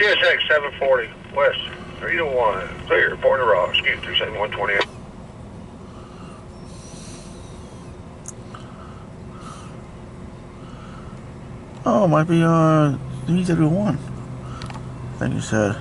CSX 740 West 301, Clear, Point of Rock, scoot 37128. Oh, might be uh, 371. I think you said.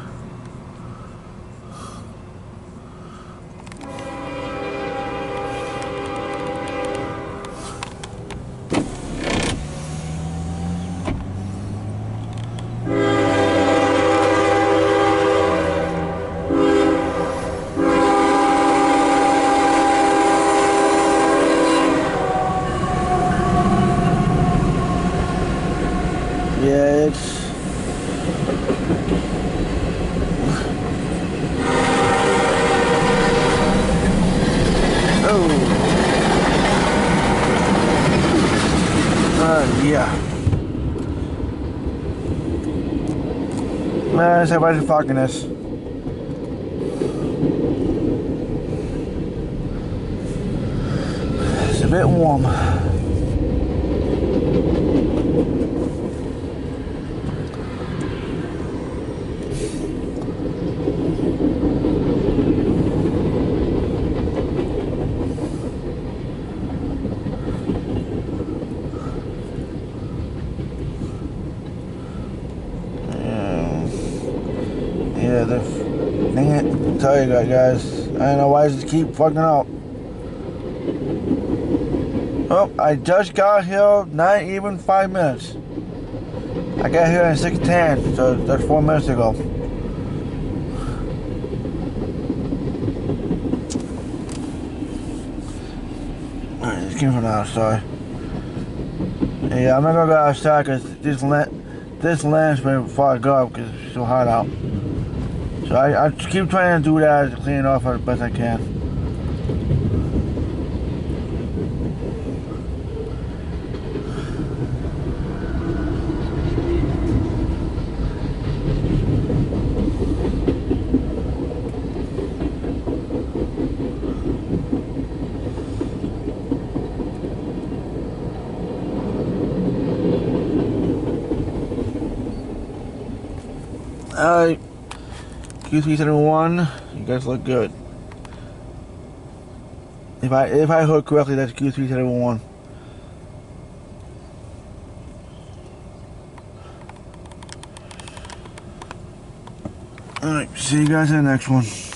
Yeah, it's. Oh. Uh, yeah. Man, everybody's fucking this. It's a bit warm. Yeah, the dang it. Tell you guys. I don't know why does it keep fucking up. Oh, I just got here, not even five minutes. I got here at 6.10, so that's four minutes ago. Alright, just came from outside. Yeah, I'm not gonna go outside because this land, this land's been I go because it's so hot out. So I, I keep trying to do that to clean it off as best I can. Alright. Q371, you guys look good. If I if I heard correctly, that's Q371. Alright, see you guys in the next one.